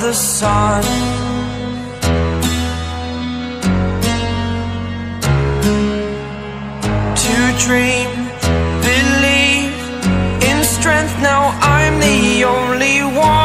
the sun. To dream, believe in strength. Now I'm the only one.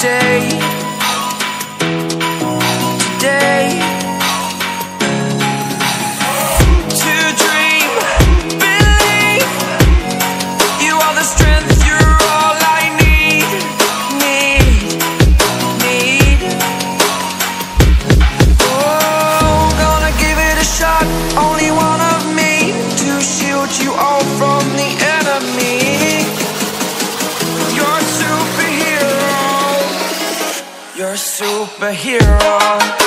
day. superhero.